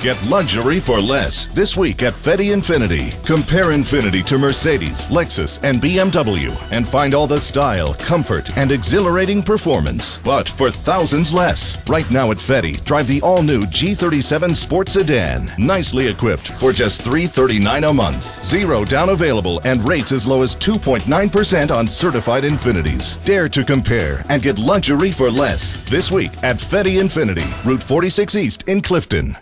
Get luxury for less this week at Fette Infiniti. Compare Infiniti to Mercedes, Lexus, and BMW and find all the style, comfort, and exhilarating performance, but for thousands less. Right now at Fette, drive the all-new G37 Sport Sedan, nicely equipped for just $339 a month. Zero down available and rates as low as 2.9% on certified Infinitis. Dare to compare and get luxury for less this week at Fette Infiniti, Route 46 East in Clifton.